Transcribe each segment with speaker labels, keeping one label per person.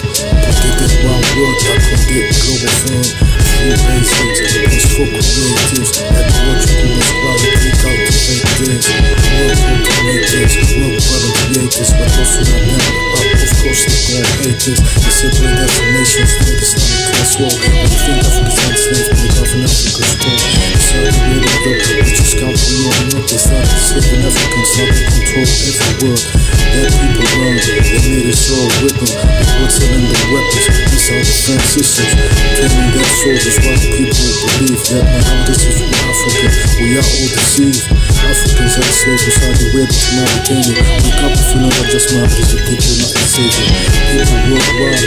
Speaker 1: Protected by work, I predict Globalfirm. Free basics, push for creatives. That what you do is quality, cultivate this. Work automators, work brother creators, but also not never up. Of course, they gon' hate this. The separate definitions, think it's not a class war. But you think Africa's enslaved, but the government Africa's poor. It's not the way they go, we just count for you and not they started enslaving Africans, now they control every world. That people run, made us all with them. They were selling the weapons, these are defense systems. Training their soldiers while people believe that this is what Africa, we are all deceived. Africans are slaves the web to Mauritania. Wake up if you know that just because you think you're not the savior. People worldwide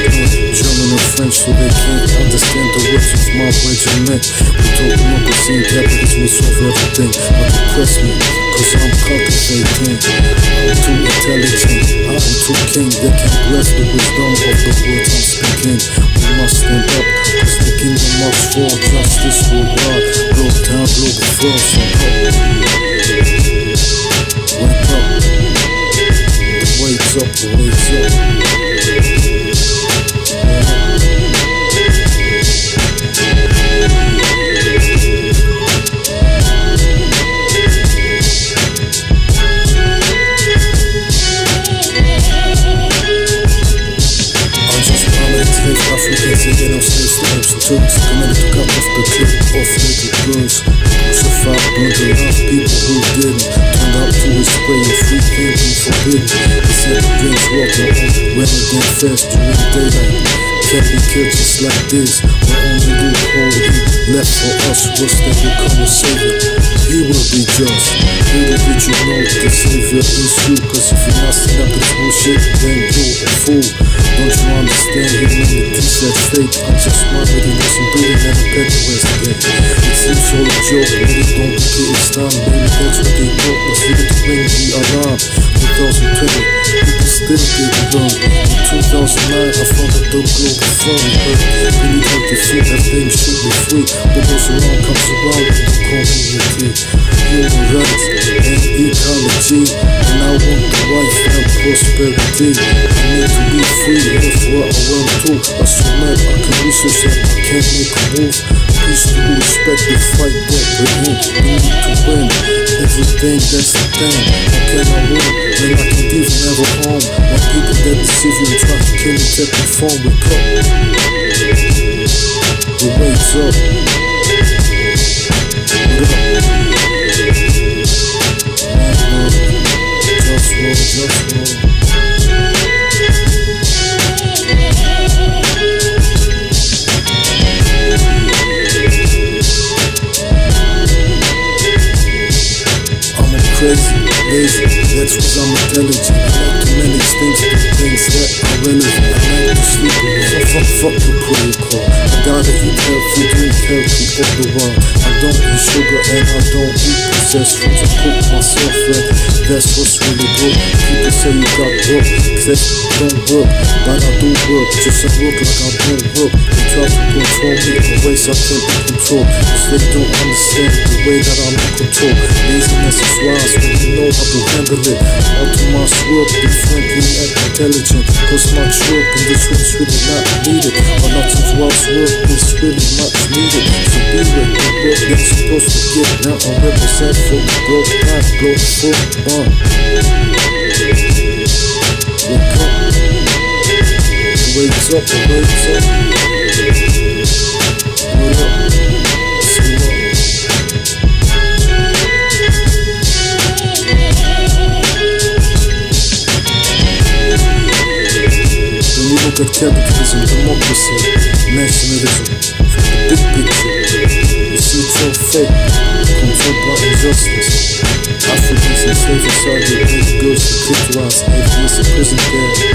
Speaker 1: German and French so they can't understand the words of my regiment. We talk democracy and capitalism will solve everything. But depress me, cause I'm cultivating. I'm too intelligent, I king. that can bless the wisdom of the words I'm speaking. We must stand up, cause the kingdom must fall. Justice will rise, blow down, blow the up. Wake up. wake up, the wake's up. Crucified, burned alive people who didn't Turned out to his way of free thinking forbidden He said the dreams walk their own rather than fast during daylight Can't be killed just like this. The only loophole he left for us was that we come a savior He will be just. Little did you know the savior is you. Cause if you're not stand up bullshit then you're a fool. Don't you understand? Humanity's at stake I'm just smart get it's time Baby, that's what they thought was here to bring the alarm 2020, people still In 2009, I founded the Global Fund But need help to should be free. What goes around comes around in the community Human rights and ecology And I want the life and prosperity. I need to be free, live where I want to. I I can research and make a move to respect the fight that we're in We need to win everything that's the thing How can I win when I can give never home My people that deceive you and try to kill me. Take the phone Wake up The wake's up cause intelligent. I like to manage things, do things that are relevant. I like to sleep around, fuck, fuck the protocol. I gotta eat healthy, drink healthy, all the while. I don't eat sugar and I don't eat processed foods. I cook myself and that's what's really good. People say you got work, that don't work, but I do work. Just at work like I don't work. They try to control me in ways I can't be controlled. Cause they don't understand the way that I'm in control. Laziness is wise when you know eh? how to handle it. All to my work, be friendly and intelligent. Cause my work in this world is really not needed. But not since whilst work this is really much needed. So be with the work that's supposed to get. Now I represent for the broke path, broke foot, on. Wake up. Up, wakes up. The big all fake, controlled by injustice. Africans enslaved inside their big girls to victimize in prison there.